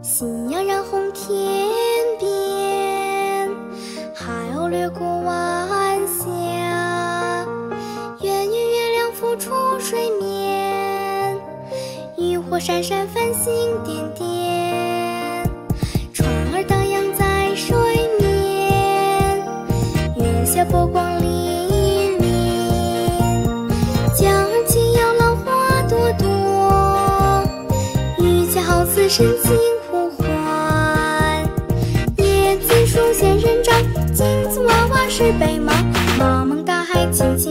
夕阳染红天边，海鸥掠过晚霞，圆圆月亮浮出水面，渔火闪闪，繁星点点，船儿荡漾在水面，月下波光粼粼，江儿青摇浪花朵朵，渔家好似神情。出仙人掌金丝娃娃是白猫茫茫大海亲亲